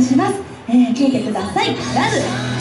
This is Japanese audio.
します、えー、聴いてください。ラブ